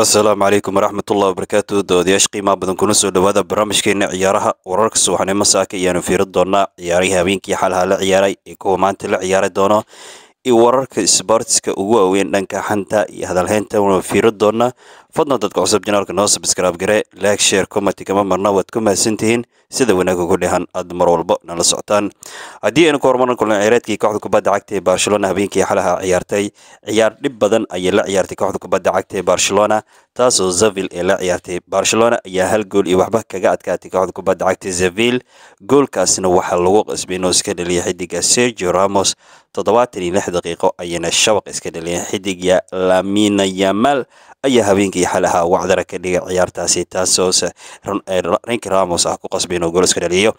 asalaamu calaykum waraxmatullahi wabarakaatu doodayaasha qiimaha badan kuna soo dhowaada barnaamijkeena ciyaaraha wararka subaxnimo saaka ayaanu fiiri doonaa ciyaarihii habeenkii xalaha la ciyaaray ee kuwa maanta la ciyaari doono iyo wararka sbortska ugu waaweyn dhanka xanta iyo hadalheynta waanu fiiri doonaa fadlan dadka cusub janaalka noo sabskraib gare like share commenty kama marna waad ku mahadsantihiin sida wanaag ugu dhehan aad mar walba nala socotaan. Haddii aynu ka hormarno kulan ciyaareedkii kooxda kubadda cagta ee barcelona habeenkii xalaha ciyaartay ciyaar dhib badan ayay la ciyaartay kooxda kubadda cagta ee barcelona taasoo zavil ee la ciyaartay. Barcelona ayaa hal gool iyo waxba kaga adkaatay kooxda kubadda cagta zavil goolkaasna waxaa lagu qasbay inuu iska dhaliyay xidiga sergio ramos. Toddobaatan iyo lix daqiiqo ayayna shabaq iska dhaliyeen xidiga lamina yamal ayaa habeenkii xalaha wacdara ka dhigay ciyaartaasi taasoo rinki ramos ah ku qasbay inuu gool iska dhaliyo.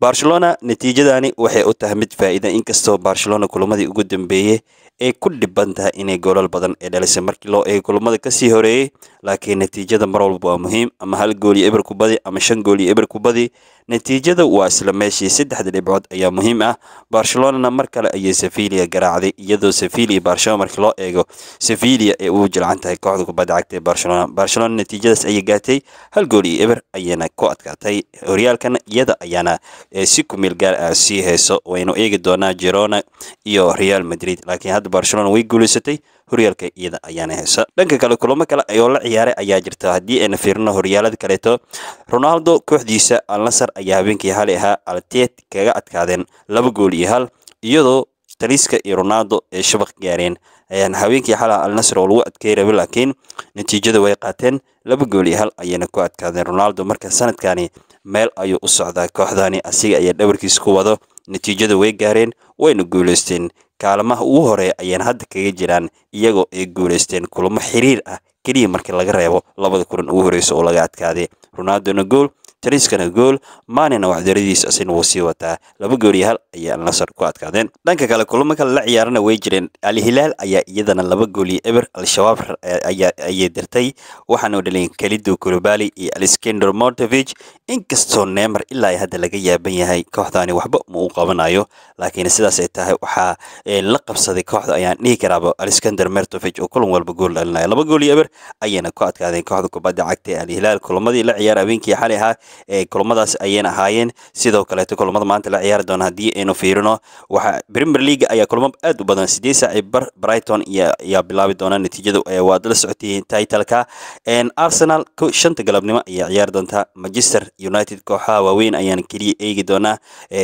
Barcelona natiijadani waxay u tahay mid faa'iida inkastoo barcelona kulamadii ugu dambeeyey ay ku dhiban tahay inay goolal badan ee dhalisay. Markii loo eego kulamada ka sii horeeyey laakiin natiijada mar walba waa muhiim. Ama hal gool iyo eber ku badi ama shan gool iyo eber ku badi natiijada waa isla meeshii saddexda dhibcood ayaa muhiim ah. Barcelonana mar kale ayay sevilia garaacday iyadoo sevilia barcelona markii loo eego sevilia ee uu jilcan tahay kooxda kubadda cagta ee barcelona. Barcelona natiijadaas ayay gaatay hal gool iyo eber ayayna ku adkaatay. Horyaalkana iyada ayaana si kumeel gaar ah sii hayso waynu eegi doonaa jerona iyo real madrid laakiin hadda barcelona way guulaysatay horyaalka iyada ayaana haysa dhanka kale kulamo kale ayoo la ciyaaray ayaa jirta. Haddii ayna fiirino horyaalada kaleeto ronaldo kooxdiisa alnasar ayaa habeenkii hali ahaa altet kaga adkaadeen laba gool iyo hal iyadoo taliska iyo ronaldo ay shabaq gaareen. Habeenkii xala alnasr oo lagu adkay laakiin natiijada way qaateen. Laba gool iyo hal ayayna ku adkaadeen. Ronaldo marka sanadkani meel ayuu u socdaa kooxdani asiga ayaa dhabarkiisa ku wado. Natiijada way gaareen wayna guulaysteen kaalmaha ugu horreeya ayayna hadda kaga jiraan iyagoo ay guulaysteen kulamo xiriir ah keliya markii laga reebo labada kulan ugu horeysa oo laga adkaaday ronaldona gool tariskana gool maanina wacdaradiisa asina wuu sii wataa. Laba gool iyo hal ayay alnasar ku adkaadeen. Dhanka kale kulamo la ciyaarana way jireen. Alhilaal ayaa iyadana laba gool iyo eber al-shabaab ayay dirtay. Waxaana dhalin kalido kulubali iyo alexander mortovich inkastoo neymar ilaa ay hadda laga yaaban yahay kooxdani waxba ma uu qabanayo. Laakiin sidaas ay tahay waxaa la qabsaday kooxda ayaan dhihi karaaba. Alexander mertovich oo kulan walba gool dhalinaya laba gool iyo eber ayayna ku adkaadeen kooxda kubadda cagta ee alhilaal kulamadii la ciyaara habeenkii xalay ahaa kulamadaas ayayna ahaayeen. Sidoo kaleeto kulamada maanta la ciyaari doona haddii aynu fiirino waxaa premier league ayaa kulamo aad u badan. Sideed saaci bar brighton ayaa bilaabi doona natiijada waad la titleka arsenal shanta galabnimo ayaa ciyaari doontaa manchester united kooxaha waaweyn ayaan keliya eegi doonaa.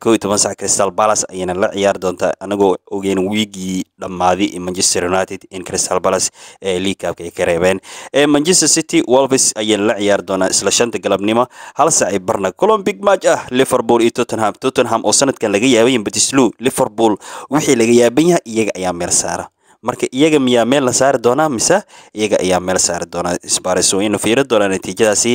Koo iyo toban sac crystal palace ayayna la ciyaari doontaa. Anagoo ogeyn wiigii dhammaaday manchester united in crystal palace league cupka ay ka reebeen. Manchester city wolves ayayna la ciyaari doonaa isla shanta galabnimo hal saaci barna kulan big match ah. Liverpool iyo tottenham. Tottenham oo sanadkan laga yaaban yahay batislu liverpool wixii laga yaaban yahay iyaga ayaa meel saara marka iyaga miyaa meel la saari doonaa mise iyaga ayaa meel saari doonaa? Sparis waynu fiiri doonaa natiijadaasi.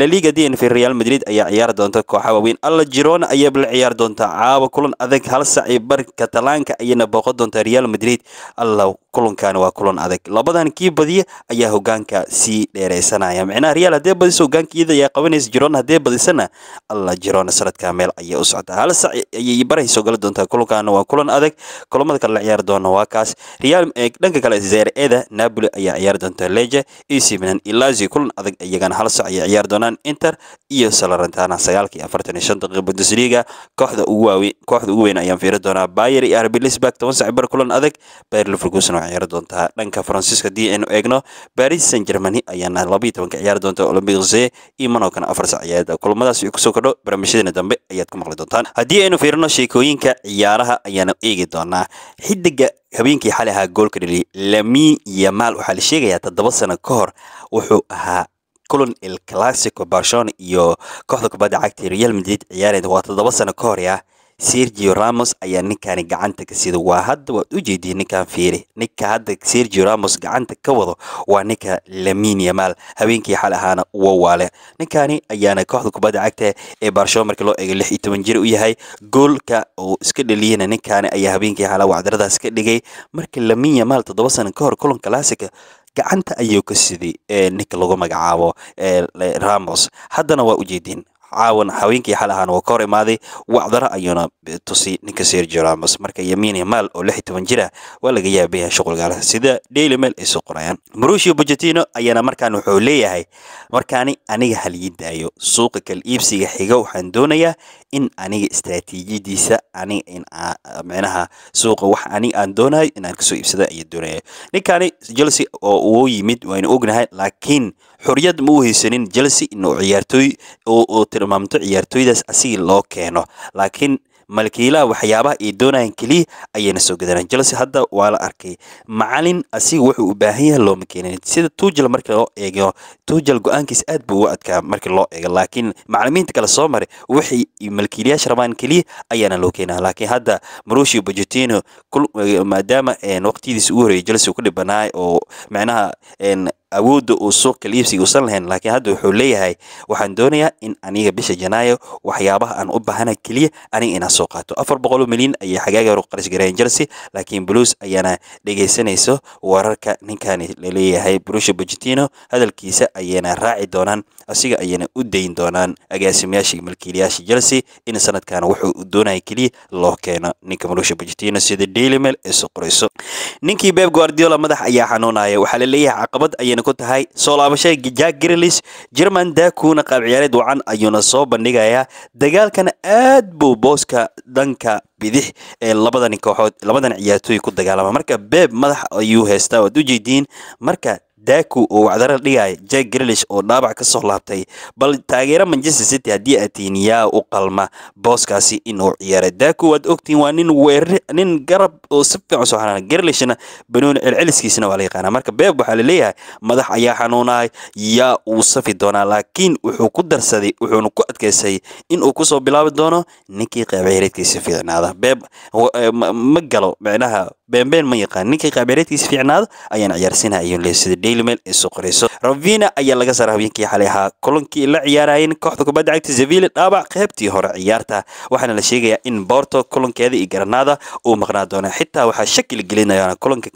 La liga d real madrid ayaa ciyaari doonta kooxa waaweyn. Alla girona ayaaba la ciyaari doontaa caawa kulan adag hal saaci bar katalaanka ayayna booqan doontaa real madrid. Alla kulankaani waa kulan adag. Labadan kii badiya ayaa hogaanka sii dheereysanaya. Micnaha real haddee badiso hogaanka iyada ayaa qabanaysa girona haddee badisana alla girona sanadka meel ayay u socotaa hal sac ayay barayso gali doontaa. Kulankaana waa kulan adag. Kulamada kale la ciyaari doona waa kaas dhanka kale zere eda napoli ayaa ciyaari doonta leja ac milan iyo lazio kulan adag iyagana hal sac ayay ciyaari doonaan inter iyo salorentana sagaalkii afartan iyo shan daqiiqa bundesliga kooxda ugu waaweyn kooxda ugu weyn ayaan fiiri doonaa bayer iyo rb lisbak toban sac bar kulan adag. Bayer leverkusen waa ciyaari doontaa dhanka faransiiska haddii aynu eegno paris saint germany ayaana labayo tobanka ciyaari doonta olympic ze iyo manokana afar sac ciyaarda kulamadaas uu ku soo kordho barnaamijyadeena dambe ayaad ku maqli doontaan. Haddii aynu fiirino sheekooyinka ciyaaraha ayaanu eegi doonaa. Xidiga habeenkii xalay ahaa goolka dhaliyay lamin yamal waxaa la sheegayaa toddoba sano ka hor wuxuu ahaa kulan el clasico barcelona iyo kooxda kubadda cagta real madrid ciyaarayda. Waa toddoba sano ka hor ah sergio ramos ayaa ninkaani gacanta ka sida waa hadda waad u jeediin ninkan fiiri? Ninka hadda sergio ramos gacanta ka wado waa ninka lamin yamal. Habeenkii xal ahaana uwa waale. Ninkaani ayaana kooxda kubadda cagta ee barcelona markii loo eego lix iyo toban jir u yahay. Goolka uu iska dhaliyana ninkaani ayaa habeenkii xala wacdaradaas ka dhigay. Marka lamin yamal toddoba sano ka hor kulan classica gacanta ayuu ka siday ninka lagu magacaabo ramos. Haddana waa ujeediin caawan haweenkii xal ahaan oo ka hor imaaday wacdara ayuuna tusi ninka sergio ramos marka yamiin maal oo lix iyo toban jir ah waa laga yaabaya shuqulgaalaha sida daily mail ay soo qorayaan marushio pochettino ayaana markaan wuxuu leeyahay markaani aniga halii daayo suuqa kal iibsiga xiga waxaan doonayaa in aniga istaraatiijiyadiisa aniga in micnaha suuqa wax aniga aan doonayo inaan ka soo iibsada ayaa doonaya ninkani chelsea oo uu yimid waynu ognahay laakiin xorriyad ma u haysanin chelsea inuu ciyaartooy oo tilmaamto ciyaartooydaas asigii loo keeno. Laakiin malkiilaha waxyaabaha ay doonayaan keliya ayayna soo gadanaan chelsea hadda waa la arkay. Macalin asiga wuxuu u baahan yahay looma keenin. Sida tujel marka loo eego tujel go'aankiis aad buu u adkaa markii loo eego. Laakiin macalimiinta kale soo maray waxay malkiilayaasha rabaan keliya ayaana loo keenaa. Laakiin hadda marushio pochettino maadaama waqtidiisa ugu horreeyay chelsea ku dhibanaay oo macnaha awoodda uu suuq kala iibsiga uusan lahayn laakiin hadda wuxuu leeyahay waxaan doonayaa in aniga bisha janaayo waxyaabaha aan u baahana keliya aniga inaan soo qaato. Afar boqol milyan ayay xagaaga qarash gareeyeen chelsea laakiin blues ayaana dhegaysanayso wararka ninkani la leeyahay brusha pochettino. Hadalkiisa ayayna raaci doonaan asiga ayayna u dayn doonaan agaasimayaasha malkiilayaasha chelsea in sanadkan wuxuu doonaya keliya loo keeno ninka brusha pochettino sida daily mail ay soo qorayso. Ninkii beb guardiola madax ayaa xanuunaya waxaa la caqabad ayayna ku tahay soo laabashada jack grilish german dakuna qaab ciyaareed wacan ayuuna soo bandhigayaa. Dagaalkana aad buu booska dhanka bidix ee labadan kooxood labadan ciyaartooy ku dagaalama. Marka beb madax ayuu haystaa waad ujeediin marka daku oo wacdara dhigaya jack grilish oo dhaabac ka soo laabtay bal taageero manchester city haddii atiin yaa u qalma booskaasi inuu ciyaara daku waad ogtiin waa nin nin garab oo si fiican soo xanaan grilishna banooni celceliskiisana waa la yaqaanaa. Marka beeb waxaa la leeyahay madax ayaa xanuunay yaa uu safi doonaa laakiin wuxuu ku darsaday wuxuuna ku adkaysay inuu ku soo bilaabi doono ninkii qaabciyareedkiisa fiicnaada. Beeb ma galo micnaha beenbeen ma yaqaan ninkii qaabciyareedkiisa fiicnaada ayaan ciyaarsiinaya ayuu leeyahay mail ay soo qorayso ravina ayaa laga saaray habeenkii xalay ahaa. Kulankii la ciyaarayeen kooxda kubadda cagta sevilla dhaabac qaybtii hore ciyaarta. Waxaana la sheegayaa in borto kulankeeda iyo granada uu maqnaa doona xitaa waxaa shakil gelinayaan kulanka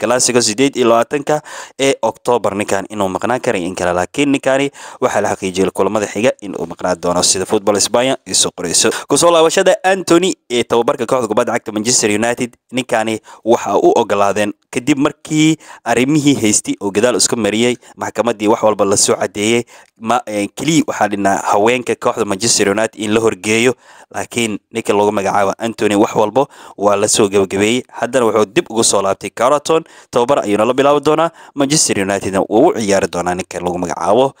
iyo labaatanka ee octoobar ninkan inuu maqnaan karay in kale laakiin ninkani waxaa la xaqiijiyay kulamada xiga inuu maqnaan doono sida football spanya ay soo qorayso ku soo laabashada antony ee tababarka kooxda kubadda cagta manchester united ninkani waxa u ogolaadeen kadib markii arrimihii haystay oo gadaal iska mariyey maxkamadii wax walba la soo cadeeyey keliya waxaa dhinaa haweenka kooxda manchester united in la horgeeyo laakiin ninka lagu magacaabo antony wax walba waa la soo gebagabeeyey haddana wuxuu dib ugu soo laabtay caraton tababar ayuuna la bilaabi doonaa. Manchester unitedna wuu u ciyaari doonaa ninka lagu magacaabo.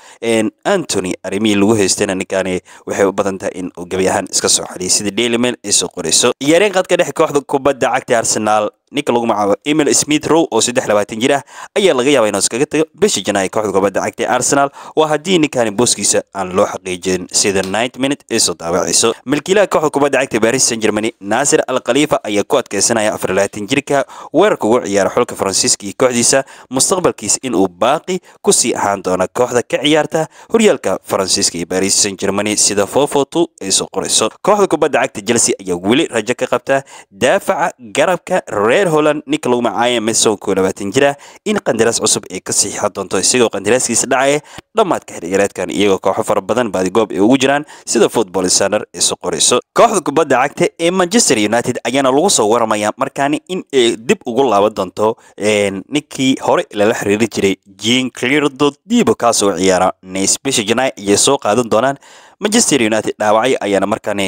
Antony arrimihii lagu haystayna ninkani waxay u badan tahay in uu gebi ahaan iska soo xadiyay sida daily mail ay soo qorayso. Ciyaareen qadka dhexe kooxda kubadda cagta arsenal ninka lagu magacaabo emil smith row oo saddex labaatan jir ah ayaa laga yaabaa inuu iskaga tago bisha janaay kooxda kubadda cagta arsenal. Waa haddii ninkani booskiisa aan loo xaqiijin sida night minute ay soo daawacayso milkiilaha kooxda kubadda cagta paris saint germany naasir al khalifa ayaa ku adkeysanaya afar labaatan jirka weerarka ugu ciyaara xulka faransiiska iyo kooxdiisa mustaqbalkiisa inuu baaqi ku sii ahaan doono kooxda ka ciyaarta horyaalka faransiiska iyo paris saint germany sida fofotu ay soo qorayso. Kooxda kubadda cagta chelsea ayaa weli rajo ka qabta daafaca garabka reer holland ninka lagu magacaaya mason koo labaatan jir in qandaraas cusub ay ka saxiixan doonto isagoo qandaraaskiisa dhacaya dhammaadka xiriireedkan iyagoo kooxo fara badan baadigoob ay ugu jiraan sida football saner soo qorayso. Kooxda kubadda cagta ee manchester united ayaana lagu soo waramaya markaani in ay dib ugu laaban doonto ninkii hore lala xiriiri jiray jean cleardo dibo kaasoo ciyaara. Nace bisha janai ayay soo qaadan doonaan. Manchester united dhaawacyo ayaana markaani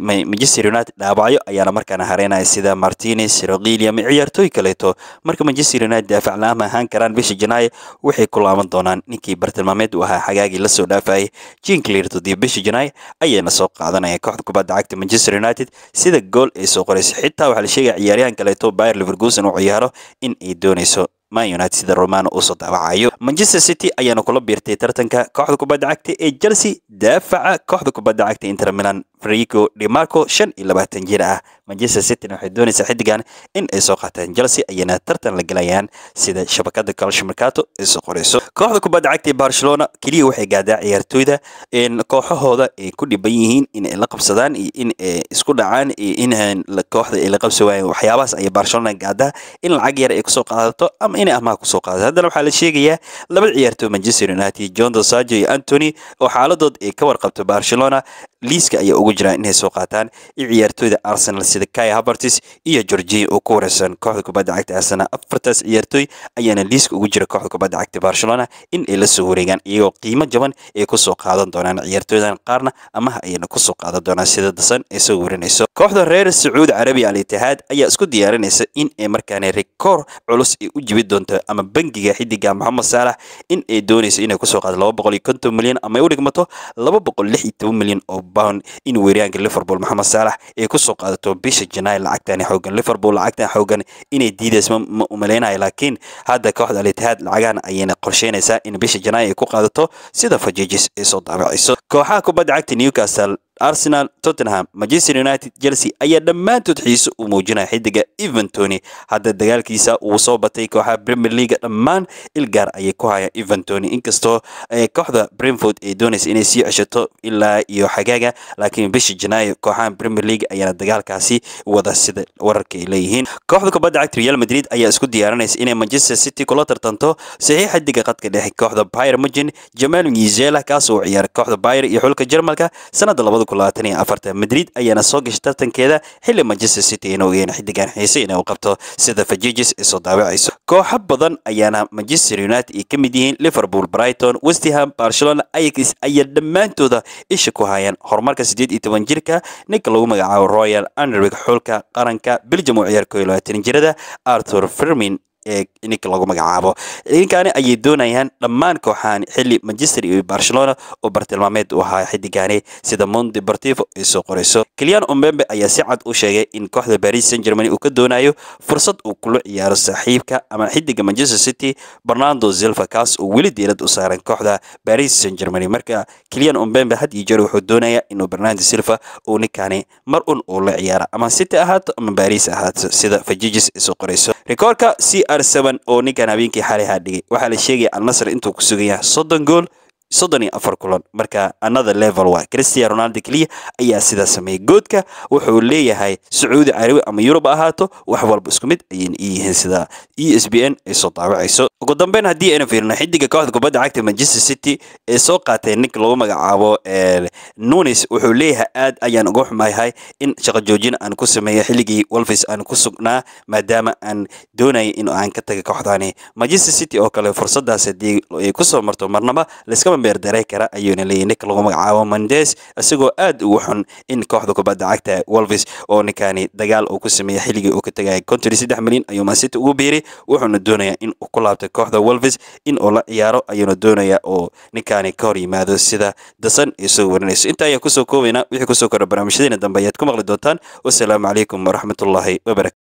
manchester united dhaawacyo ayaana markaana hareynaya sida martinez rogilia ma ciyaartooy kaleeto. Marka manchester united daafac la'aan ahaan karaan bisha janaayo waxay ku doonaan ninkii bartilmaameed u ahaa xagaagii la soo dhaafayay. Jean clearto iyo bisha janaayo ayayna soo qaadanaya kooxda kubadda cagta manchester united sida gool ay soo qorayso. Xitaa waxaa la sheegaya ciyaaryahan kaleeto bayer leverkusen uu ciyaaro in ay doonayso man united sida romano uu soo daawacayo manchester city ayaana kula biirtay tartanka kooxda kubadda cagta ee chelsea daafaca kooxda kubadda cagta inter milan Federico Di Marco shan iyo labaatan jir ah. Manchester City waxay doonaysaa xiddigan in ay soo qaataan Chelsea ayana tartan la galayaan sida shabakada Calcio Mercato ay soo qorayso. Kooxda kubadda cagta Barcelona kaliya waxay gaadaa ciyaartooyda in kooxahooda ay ku dhiban yihiin in ay la qabsadaan iyo in ay isku dhacaan iyo in kooxda ay la qabsi waayeen waxyaabahaas ayay Barcelona gaadaa in lacag yar ay ku soo qaadato ama inay amaah ku soo qaadato. Haddana waxaa la sheegayaa laba ciyaartooy Manchester United John Dos iyo Anthony. Oo xaaladood ay ka warqabto Barcelona liiska ayaa ugu jira inay soo qaataan iyo ciyaartooyda Arsenal sida Kai Havertz iyo Jorginho oo ku wareysan kooxda kubadda cagta Arsenal. Afartaas ciyaartooy ayaana liiska ugu jira kooxda kubadda cagta Barcelona in ay la soo wareegaan iyagoo qiimo jaban ay ku soo qaadan doonaan ciyaartooydan qaarna amaha ayana ku soo qaadan doonaan sida dasan ay soo warinayso kooxda reer Sacuudi Arabiya Al Ittihad ayaa isku diyaarinaysa in ay markaana rikoor culus ay u jibi doonto ama bangiga xidiga Mohamed Salah in ay doonayso inay ku soo qaado 250 milyan ama ay u dhigmato 216 milyan oo pound in weeraanka Liverpool Mohamed Salah ay ku soo qaadato bisha Janaayo lacagtan xoogan. Liverpool lacagtan xoogan inay diidayso ma umaleynayo laakiin hadda kooxda Al Ittihad lacagahan ayayna qorsheynaysaa in bisha Janaayo ay ku qaadato sida Fajajis ay soo daabacayso kooxaha kubadda cagta Newcastle Arsenal, Tottenham, Manchester United, Chelsea ayaa dhammaantood xiiso u muujinaya xidiga Ivan Toney hadda dagaalkiisa uu soo batay kooxaha Premier League dhammaan ilgaar ayay ku hayaan Ivan Toney inkastoo kooxda Brentford ay doonaysa inay sii ceshato ilaa iyo xagaaga laakiin bisha Janaayo kooxaha Premier League ayaana dagaalkaasi wada sida wararka ay leeyihiin. Kooxda kubadda cagta Real Madrid ayaa isku diyaarinaysa inay Manchester City kula tartanto saxiix xidiga qadka dhexe. Kooxda Bayern Munich Jamal Musiala kaas oo ciyaara kooxda Bayern iyo xulka Jarmalka sanada madrid ayaana soo gashay tartankeeda xilli manchester city ayna ogeen xidigan xiise inay u qabto sida fajijis ay soo daawacayso kooxo badan ayaana manchester united ay ka mid yihiin liverpool brighton westham barcelona ayax ayaa dhammaantooda isha ku hayaan horumarka siddeed iyo toban jirka ninka lagu magacaabo royal andrick xulka qaranka belgium oo ciyaarkooyo labaatan jirada arthur firmin ninka lagu magacaabo. Ninkaani ayay doonayaan dhammaan kooxahan xilli manchester iyo barcelona oo bartilmaameed u ahaa xidigaani sida mont deportivo ay soo qorayso. Kilian ombembe ayaa si cad u sheegay in kooxda paris saint germany uu ka doonayo fursad uu kula ciyaaro saaxiibka ama xidiga manchester city bernardo silva kaas oo weli diirad u saaran kooxda paris saint germany marka kilian ombembe had iyo jeer wuxuu doonayaa inuu bernardo silva uu ninkaani mar un uu la ciyaaro ama city ahaato ama paris ahaato sida fajijis ay soo qorayso. Rikoorka c r oo ninkan habeenkii xalay haa dhigay. Waxaa la sheegaya alnasr intuu ku sugan yahay soddon gool soddon iyo afar kulan. Marka another level waa cristiano ronaldo keliya ayaa sidaa sameeyey goodka. Wuxuu leeyahay sacuudi carabi ama yurub ahaato. Wax walba isku mid ayayna ii yihiin sida e s b n ay soo daawacayso ugu dambeyn haddii aynu fiirno xidiga kooxda kubadda cagta manchester city ee soo qaatay ninka lagu magacaabo nunis wuxuu leeyahay aad ayaan uga xumayahay in shaqo joojin aan ku sameeyo xilligii wolfis aan ku sugnaa maadaama aan doonaya in aan ka taga kooxdaani. Manchester city oo kale fursadaas haddii ay ku soo marto marnaba layskama beerdaray kara ayuuna leeyahay ninka lagu magacaabo mendes isagoo aad ugu xun in kooxda kubadda cagta wolfis oo ninkaani dagaal uu ku sameeyey xilligii uu ka tagayay konton iyo milyan ayuu mancity ugu biiray wuxuuna doonayaa in uu ku laabtay kooxda wolfis in uu la ciyaaro ayuuna doonayaa oo ninkaani ka hor yimaado sida dasan ay soo warinayso. Intaa ayaa ku soo koobaynaa wixii ku soo kora barnaamijyadeena dambe ayaad ku maqli doontaan. Wasalaamu calaykum waraxmatullaahi wabarakatu